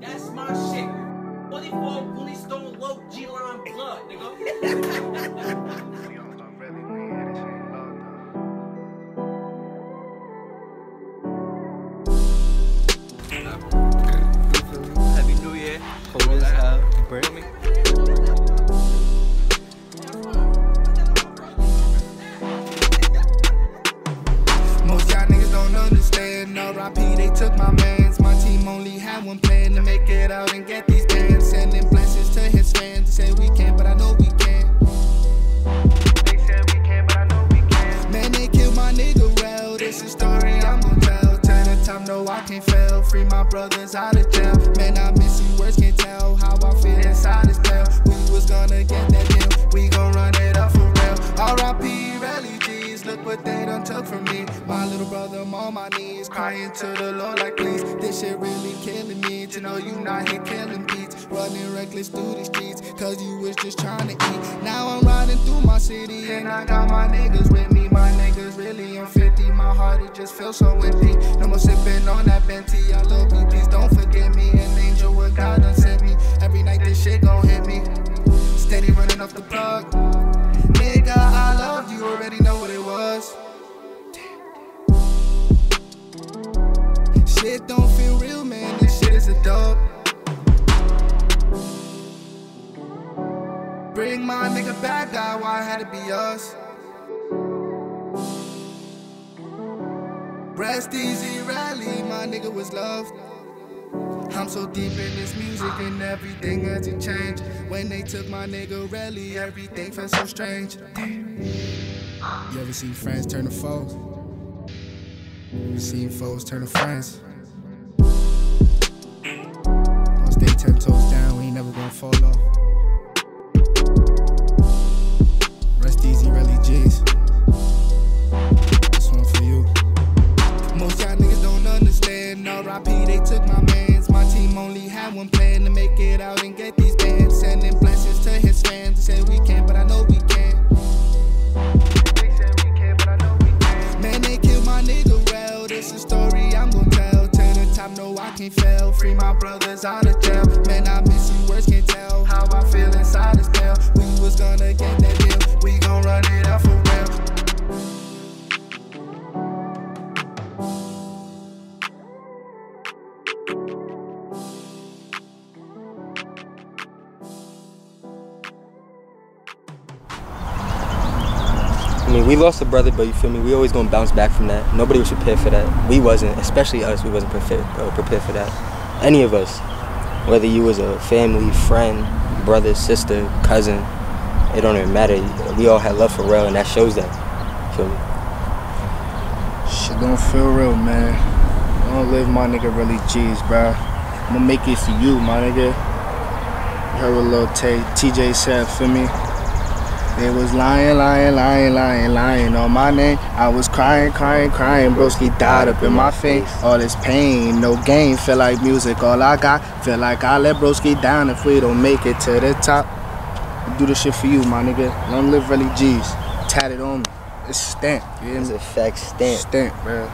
That's my shit. 44 Bully Stone Low G Line Blood, nigga. Happy New Year. Cold as hell. Bring me. Most y'all niggas don't understand. R.I.P. They took my mans. Make it out and get these bands. Sending blessings to his fans. Say we can, but I know we can. They said we can, but I know we can. Man, they killed my nigga Rel. This is story I'm gonna tell. Turn the time, no, I can't fail. Free my brothers out of jail. Man, I miss you, words can't What they done took from me. My little brother, I'm on my knees, crying to the Lord like, please. This shit really killing me. To know you not here killing beats, running reckless through the streets, cause you was just trying to eat. Now I'm riding through my city, and I got my niggas with me. My niggas really on 50. My heart, it just feels so empty. No more sipping on that Benty. I love you, my guy, why had to be us? Rest easy, Relly, my nigga was loved. I'm so deep in this music and everything had to change. When they took my nigga Relly, everything felt so strange. Damn. You ever seen friends turn to foes? You seen foes turn to friends? Gonna stay ten toes down, we ain't never gonna fall off. Took my mans. My team only had one plan to make it out and get these bands. Sending blessings to his fans. Say we can, but I know we can. They said we can, but I know we can. Man, they killed my nigga Rel. This is story I'm gon' tell. Turn the time, no, I can't fail. Free my brothers out of jail. Man, I miss you, words can't tell how I feel inside this bell. We lost a brother, but you feel me? We always gonna bounce back from that. Nobody was prepared for that. We wasn't, especially us. We wasn't prepared uh, prepared for that. Any of us, whether you was a family, friend, brother, sister, cousin, it don't even matter. We all had love for real, and that shows that. Feel me? Shit don't feel real, man. I don't live my nigga Relly G's, bro. I'ma make it for you, my nigga. Heard what Lil Tay, TJ said for me. They was lying, lying, lying, lying, lying on my name. I was crying, crying, crying. Broski died up in my face. All this pain, no gain. Feel like music, all I got. Feel like I let Broski down if we don't make it to the top. I do this shit for you, my nigga. 'em live Relly G's. Tatted on me. It's stamped, you hear It's a fact stamp. Stamp, bro.